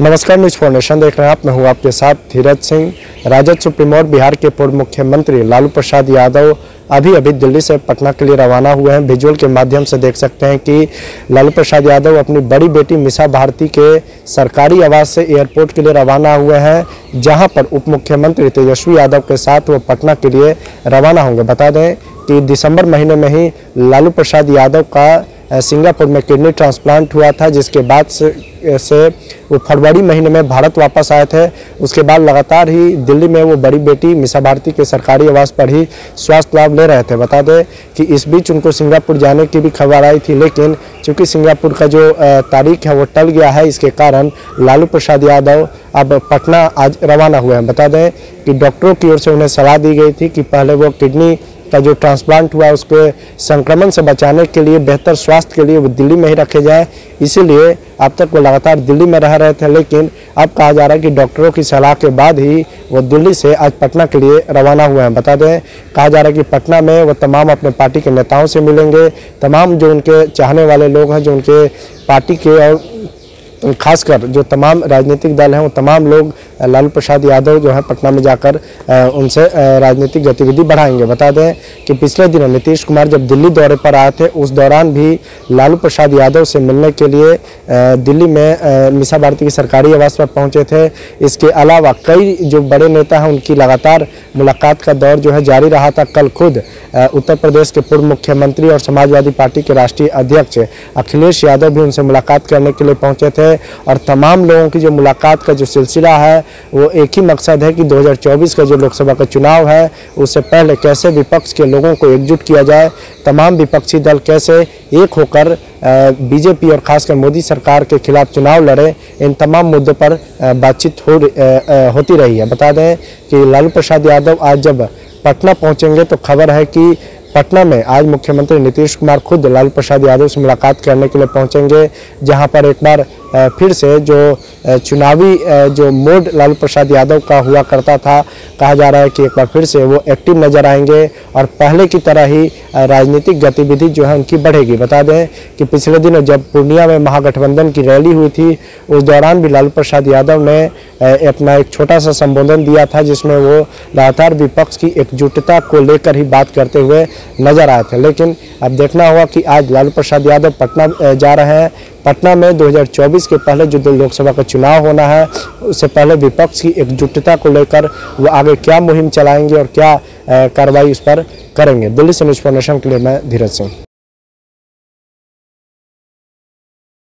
नमस्कार news foundation देख रहे हैं आप। मैं हूँ आपके साथ धीरज सिंह। राजद सुप्रीम और बिहार के पूर्व मुख्यमंत्री लालू प्रसाद यादव अभी अभी दिल्ली से पटना के लिए रवाना हुए हैं। विजुअल के माध्यम से देख सकते हैं कि लालू प्रसाद यादव अपनी बड़ी बेटी मिसा भारती के सरकारी आवास से एयरपोर्ट के लिए रवाना हुए हैं, जहाँ पर उप मुख्यमंत्री तेजस्वी यादव के साथ वो पटना के लिए रवाना होंगे। बता दें कि दिसंबर महीने में ही लालू प्रसाद यादव का सिंगापुर में किडनी ट्रांसप्लांट हुआ था जिसके बाद से, से वो फरवरी महीने में भारत वापस आए थे। उसके बाद लगातार ही दिल्ली में वो बड़ी बेटी मिसा भारती के सरकारी आवास पर ही स्वास्थ्य लाभ ले रहे थे। बता दें कि इस बीच उनको सिंगापुर जाने की भी खबर आई थी लेकिन चूँकि सिंगापुर का जो तारीख है वो टल गया है, इसके कारण लालू प्रसाद यादव अब पटना आज रवाना हुए हैं। बता दें कि डॉक्टरों की ओर से उन्हें सलाह दी गई थी कि पहले वो किडनी का जो ट्रांसप्लांट हुआ, उसके संक्रमण से बचाने के लिए, बेहतर स्वास्थ्य के लिए वो दिल्ली में ही रखे जाए। इसीलिए अब तक वो लगातार दिल्ली में रह रहे थे, लेकिन अब कहा जा रहा है कि डॉक्टरों की सलाह के बाद ही वो दिल्ली से आज पटना के लिए रवाना हुए हैं। बता दें, कहा जा रहा है कि पटना में वो तमाम अपने पार्टी के नेताओं से मिलेंगे। तमाम जो उनके चाहने वाले लोग हैं, जो उनके पार्टी के और खासकर जो तमाम राजनीतिक दल हैं, वो तमाम लोग लालू प्रसाद यादव जो है पटना में जाकर उनसे राजनीतिक गतिविधि बढ़ाएँगे। बता दें कि पिछले दिनों नीतीश कुमार जब दिल्ली दौरे पर आए थे, उस दौरान भी लालू प्रसाद यादव से मिलने के लिए दिल्ली में मिसा भारती की सरकारी आवास पर पहुँचे थे। इसके अलावा कई जो बड़े नेता हैं, उनकी लगातार मुलाकात का दौर जो है जारी रहा था। कल खुद उत्तर प्रदेश के पूर्व मुख्यमंत्री और समाजवादी पार्टी के राष्ट्रीय अध्यक्ष अखिलेश यादव भी उनसे मुलाकात करने के लिए पहुँचे थे। और तमाम लोगों की जो मुलाकात का जो सिलसिला है, वो एक ही मकसद है कि 2024 का जो लोकसभा का चुनाव है, उससे पहले कैसे विपक्ष के लोगों को एकजुट किया जाए, तमाम विपक्षी दल कैसे एक होकर बीजेपी और खासकर मोदी सरकार के खिलाफ चुनाव लड़े, इन तमाम मुद्दों पर बातचीत हो होती रही है। बता दें कि लालू प्रसाद यादव आज जब पटना पहुँचेंगे तो खबर है कि पटना में आज मुख्यमंत्री नीतीश कुमार खुद लालू प्रसाद यादव से मुलाकात करने के लिए पहुँचेंगे, जहाँ पर एक बार फिर से जो चुनावी जो मोड लालू प्रसाद यादव का हुआ करता था, कहा जा रहा है कि एक बार फिर से वो एक्टिव नज़र आएँगे और पहले की तरह ही राजनीतिक गतिविधि जो है उनकी बढ़ेगी। बता दें कि पिछले दिनों जब पूर्णिया में महागठबंधन की रैली हुई थी, उस दौरान भी लालू प्रसाद यादव ने अपना एक छोटा सा संबोधन दिया था, जिसमें वो लगातार विपक्ष की एकजुटता को लेकर ही बात करते हुए नज़र आए थे। लेकिन अब देखना होगा कि आज लालू प्रसाद यादव पटना जा रहे हैं। पटना में 2024 के पहले जो लोकसभा का चुनाव होना है, उससे पहले विपक्ष की एकजुटता को लेकर वो आगे क्या मुहिम चलाएँगे और क्या कार्रवाई उस पर करेंगे। दिल्ली से न्यूज़ के लिए मैं धीरज सिंह।